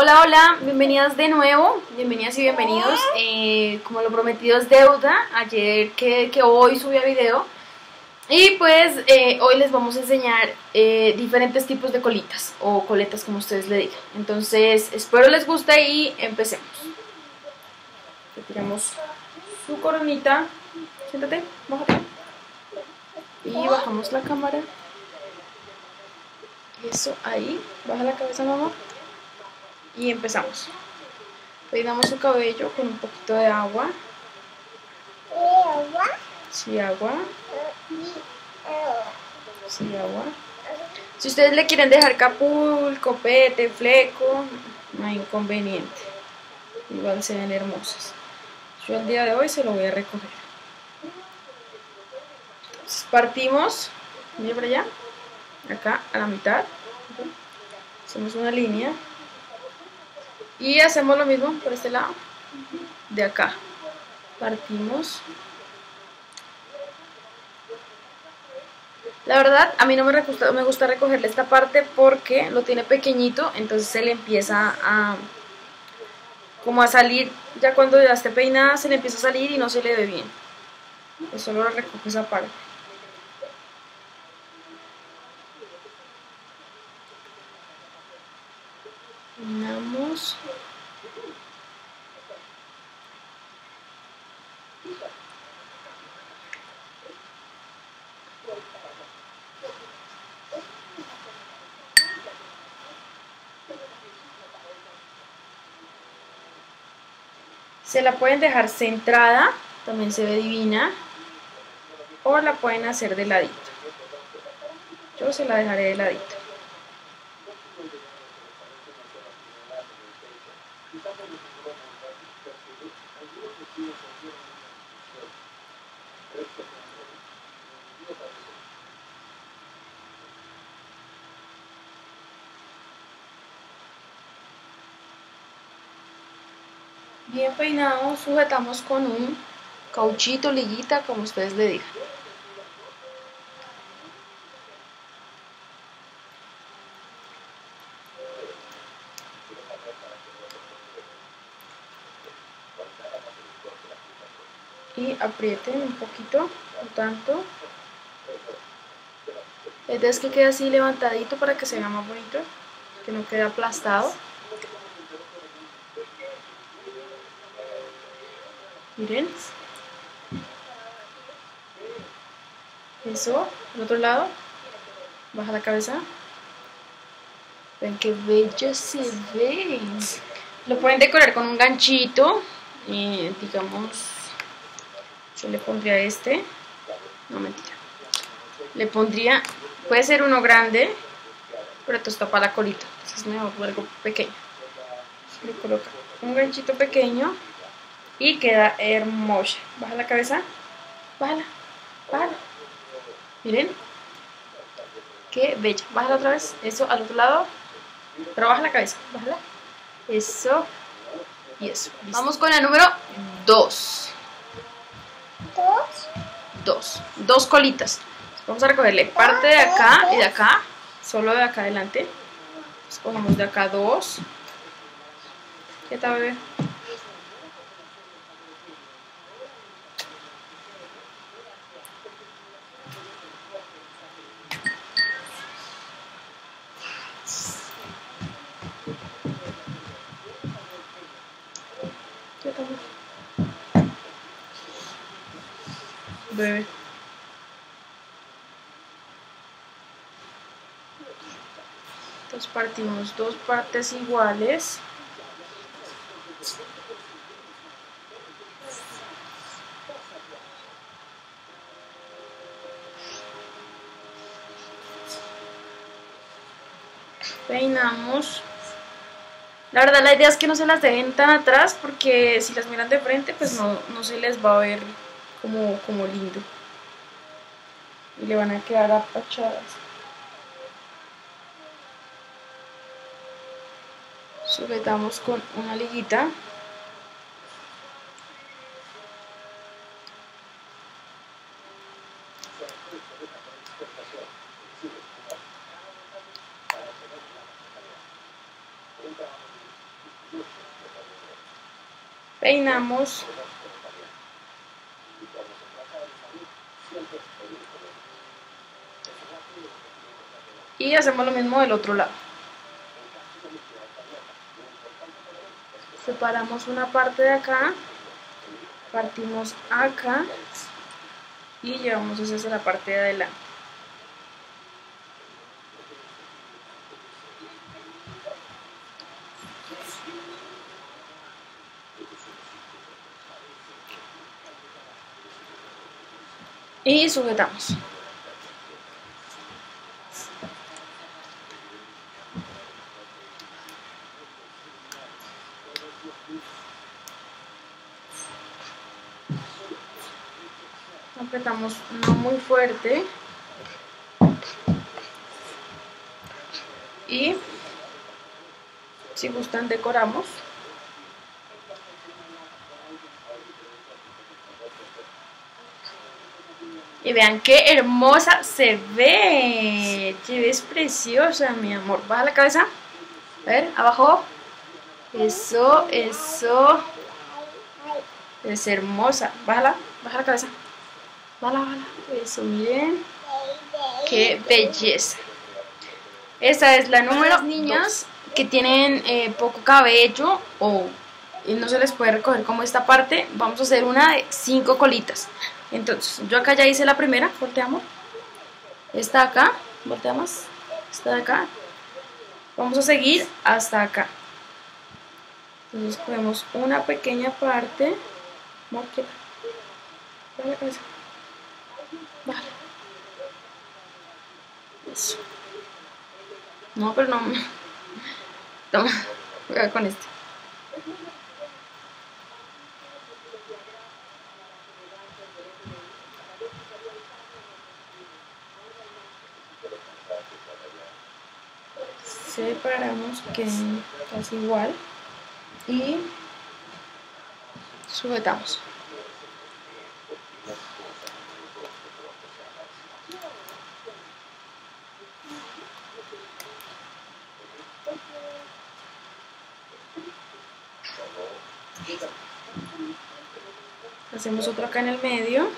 Hola, hola, bienvenidas de nuevo, bienvenidas y bienvenidos. Eh, como lo prometido es deuda, ayer que, que hoy subí a video. Y pues eh, hoy les vamos a enseñar eh, diferentes tipos de colitas o coletas como ustedes le digan. Entonces espero les guste y empecemos. Retiramos su coronita. Siéntate, bájate. Y bajamos la cámara. Eso, ahí. Baja la cabeza, mamá. Y empezamos. Peinamos su cabello con un poquito de agua. agua? Sí, agua. Sí, agua. Si ustedes le quieren dejar capul, copete, fleco, no hay inconveniente. Igual se ven hermosas. Yo el día de hoy se lo voy a recoger. Entonces partimos, mira para allá, acá a la mitad. Hacemos una línea. Y hacemos lo mismo por este lado, de acá. Partimos. La verdad, a mí no me gusta, me gusta recogerle esta parte porque lo tiene pequeñito, entonces se le empieza a como a salir, ya cuando ya esté peinada se le empieza a salir y no se le ve bien. Pues solo recojo esa parte. Se la pueden dejar centrada, también se ve divina, o la pueden hacer de ladito. Yo se la dejaré de ladito. Bien peinado, sujetamos con un cauchito, liguita, como ustedes le digan. Y aprieten un poquito, no tanto. La idea es que quede así levantadito para que se vea más bonito, que no quede aplastado. Miren. Eso. Al otro lado. Baja la cabeza. Ven qué bello se ve. Lo pueden decorar con un ganchito. Y digamos. Yo le pondría este. No mentira. Le pondría. Puede ser uno grande. Pero esto está para la colita. Entonces mejor algo pequeño. Le coloca un ganchito pequeño y queda hermosa. Baja la cabeza, bájala, bájala. Miren, qué bella. Bájala otra vez, eso al otro lado, pero baja la cabeza, bájala. Eso y eso. Vamos con la número 2. ¿Dos? Dos. Dos colitas. Vamos a recogerle parte de acá y de acá, solo de acá adelante. Escogemos de acá dos. ¿Qué tal, bebé? Bebé. Entonces partimos dos partes iguales. Peinamos. La verdad la idea es que no se las dejen tan atrás porque si las miran de frente pues no, no se les va a ver como, como lindo. Y le van a quedar apachadas. Sujetamos con una liguita. Peinamos. Y hacemos lo mismo del otro lado. Separamos una parte de acá, partimos acá y llevamos eso hacia la parte de adelante. Y sujetamos. No muy fuerte. Y si gustan decoramos. Y vean qué hermosa se ve. Te ves preciosa mi amor. Baja la cabeza. A ver abajo. Eso eso. Es hermosa. Bájala baja la cabeza Bala, bala. Eso, miren. Qué belleza. Esta es la número niñas que tienen eh, poco cabello o no se les puede recoger como esta parte. Vamos a hacer una de cinco colitas. Entonces, yo acá ya hice la primera. Volteamos. Esta acá. Volteamos. Esta de acá. Vamos a seguir hasta acá. Entonces, cogemos una pequeña parte. Vale. Eso. No, pero no. Toma, voy con este. Separamos que casi igual y sujetamos. Hacemos otro acá en el medio.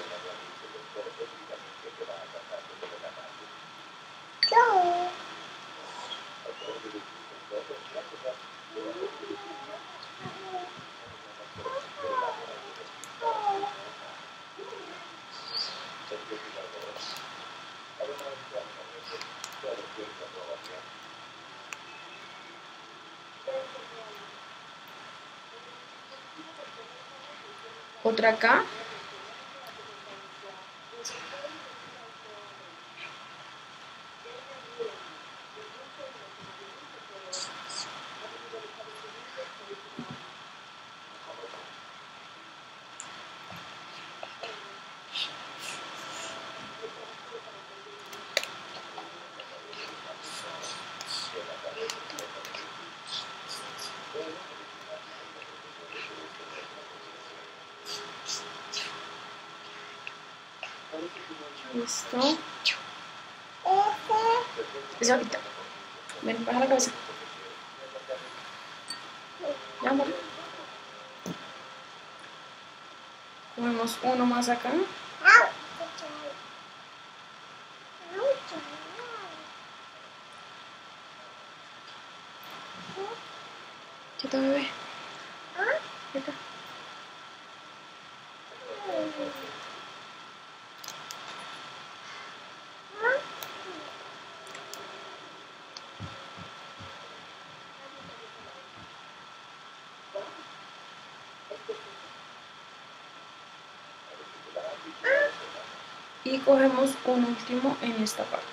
Otra acá Listo. Eso ahorita. Ven, baja la cabeza. Ya, amor. Comemos uno más acá. ¿Qué tal, bebé? y cogemos un último en esta parte.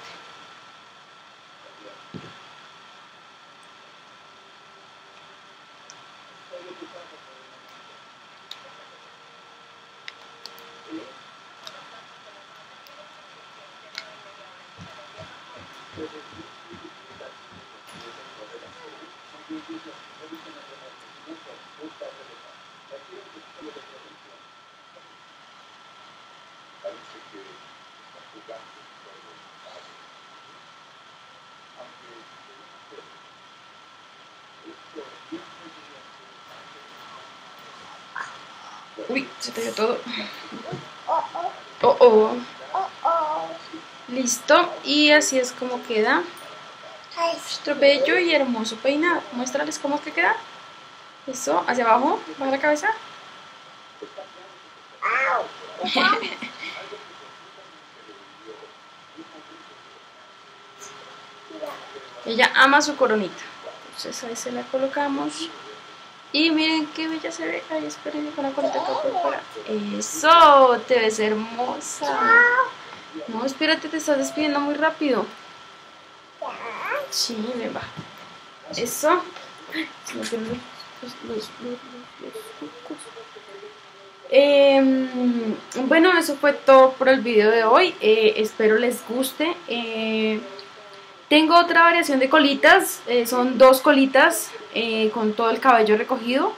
Uy, se te dio todo. Oh, oh. Listo. Y así es como queda nuestro bello y hermoso peinado. Muéstrales cómo es que queda. Eso, hacia abajo, baja la cabeza. Ella ama su coronita. Entonces ahí se la colocamos. Y miren qué bella se ve. Ay, esperen con la fuera. Eso, te ves hermosa. No, espérate, te estás despidiendo muy rápido. Sí, me va. Eso. Em, bueno, eso fue todo por el video de hoy. Eh, espero les guste. Eh, tengo otra variación de colitas. eh, son dos colitas eh, con todo el cabello recogido.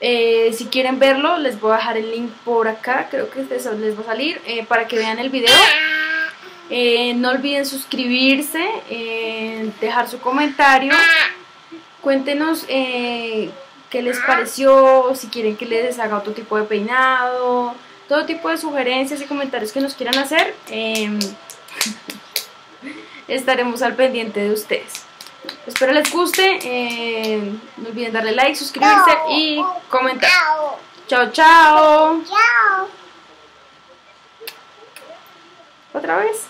Eh, si quieren verlo, les voy a dejar el link por acá. Creo que les va a salir eh, para que vean el video. No olviden suscribirse, dejar su comentario. Cuéntenos qué les pareció, si quieren que les haga otro tipo de peinado, todo tipo de sugerencias y comentarios que nos quieran hacer. estaremos al pendiente de ustedes. Espero les guste. eh, no olviden darle like, suscribirse y comentar. Chao, chao. Chao. Otra vez.